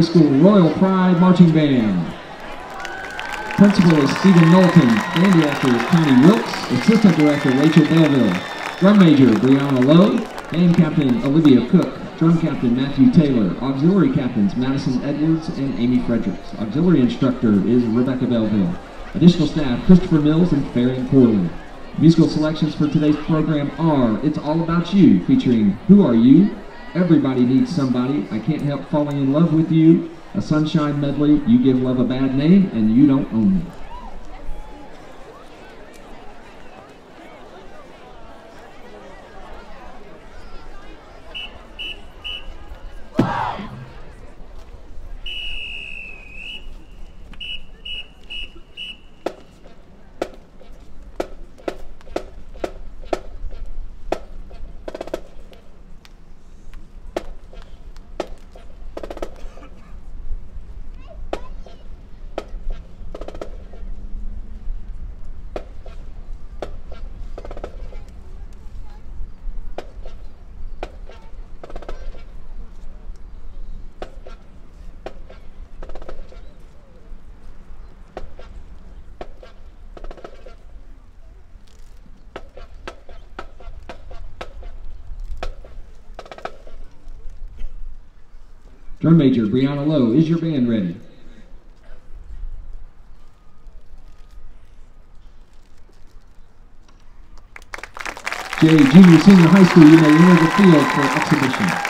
High School Royal Pride Marching Band. Principal is Stephen Knowlton. Band Director is Connie Wilkes. Assistant Director Rachel Belleville. Drum Major Brianna Lowe. Band Captain Olivia Cook. Drum Captain Matthew Taylor. Auxiliary Captains Madison Edwards and Amy Fredericks. Auxiliary Instructor is Rebecca Belleville. Additional staff Christopher Mills and Farron Corley. Musical selections for today's program are It's All About You, featuring Who Are You? Everybody Needs Somebody, I Can't Help Falling in Love with You, a Sunshine Medley, You Give Love a Bad Name, and You Don't Own Me. Drum Major Brianna Lowe, is your band ready? Jay, Junior Senior High School, you may enter the field for exhibition.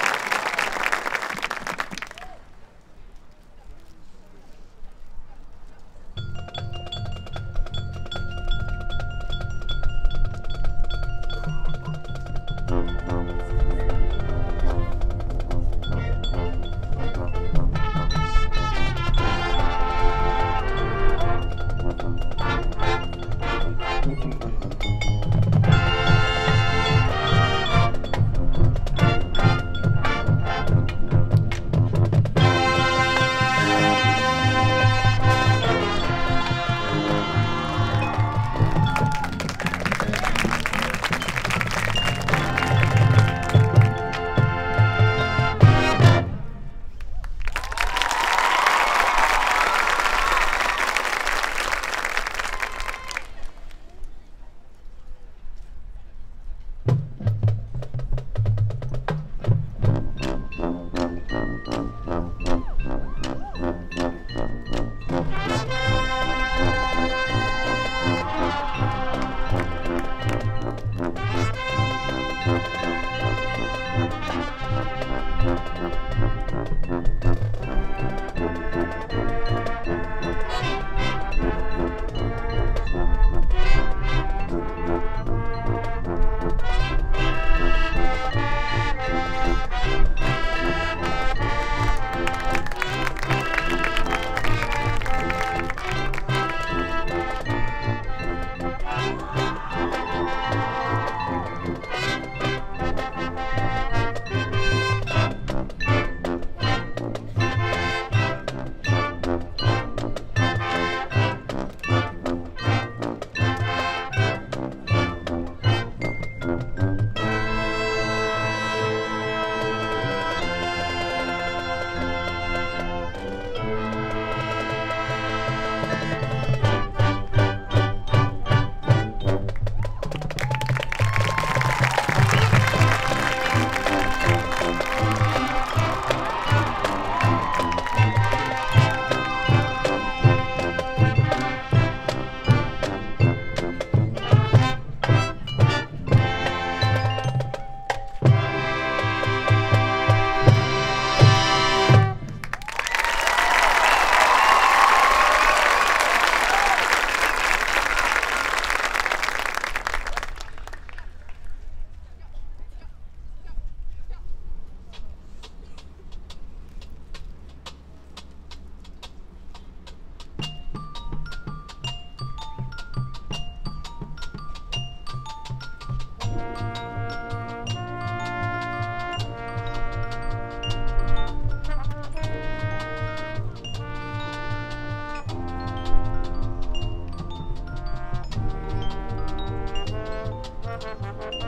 Thank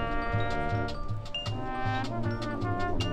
you.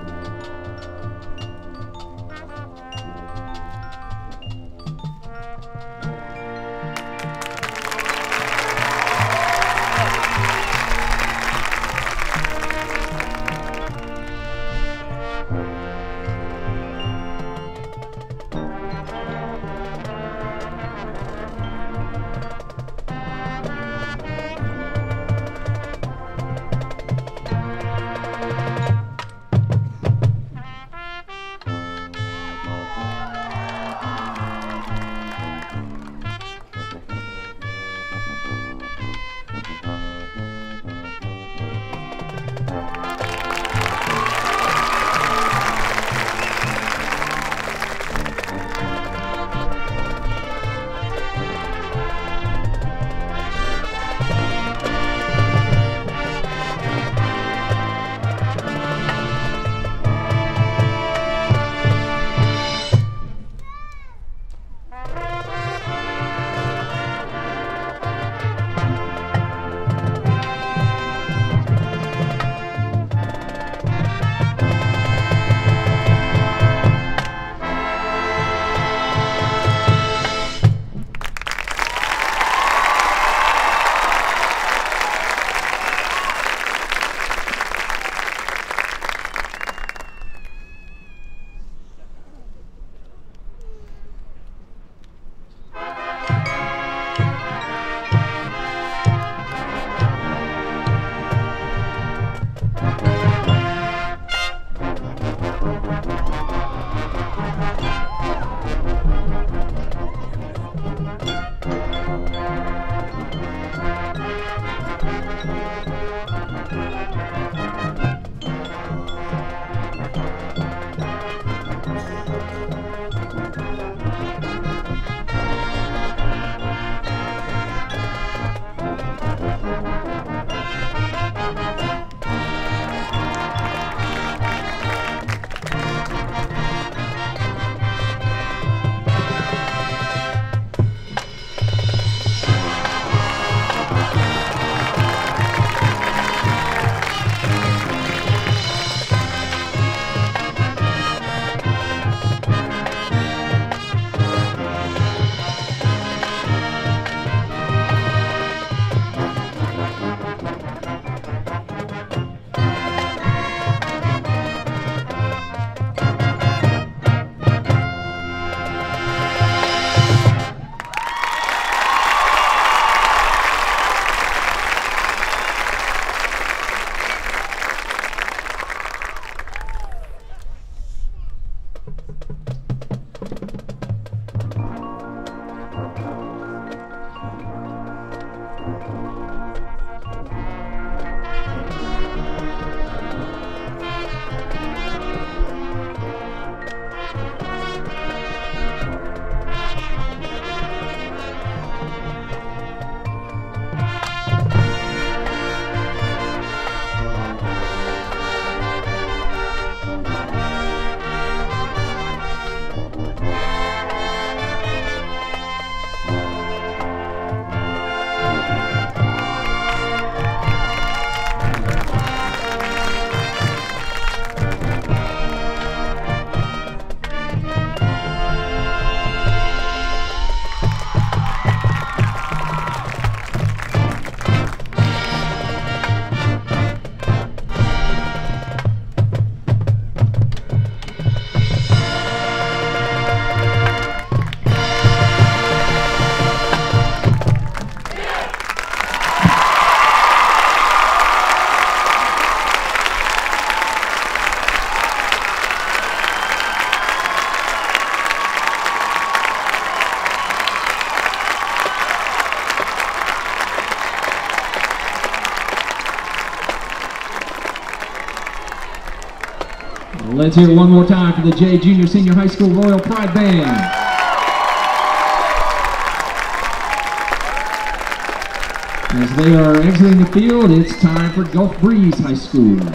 Let's hear it one more time for the Jay Junior Senior High School Royal Pride Band. As they are exiting the field, it's time for Gulf Breeze High School.